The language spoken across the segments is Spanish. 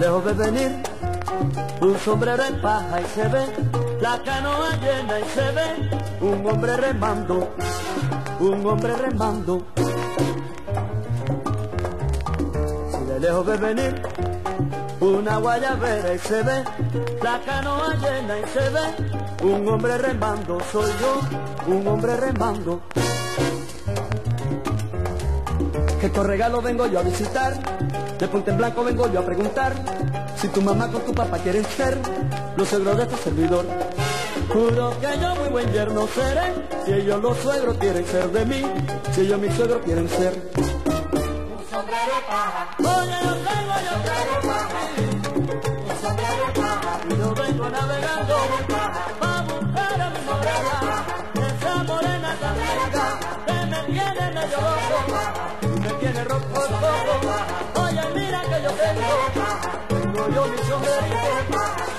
lejos de venir un sombrero en paja y se ve la canoa llena y se ve un hombre remando, un hombre remando. De venir una guayabera y se ve la canoa llena y se ve un hombre remando, soy yo, un hombre remando. Que con regalo vengo yo a visitar, de punta en blanco vengo yo a preguntar si tu mamá con tu papá quieren ser los suegros de tu servidor. Juro que yo muy buen yerno seré, si ellos los suegros quieren ser de mí, si ellos mis suegros quieren ser. Sombrero paja. Oye, yo. Tengo, yo traigo para Un sombrero paja. y yo vengo navegando. Para buscar a mi morena, esa morena tan blanca que me tiene medio loco. y me tiene rojo todo. Oye, mira que yo tengo, tengo yo mi sombrerito. Un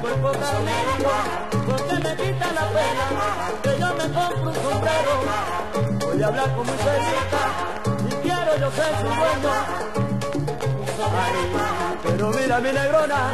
cuerpo tan lindo porque me quita la pena que yo me compro un sombrero voy a hablar con mi perrita y quiero yo ser su dueño pero mira mi negrona.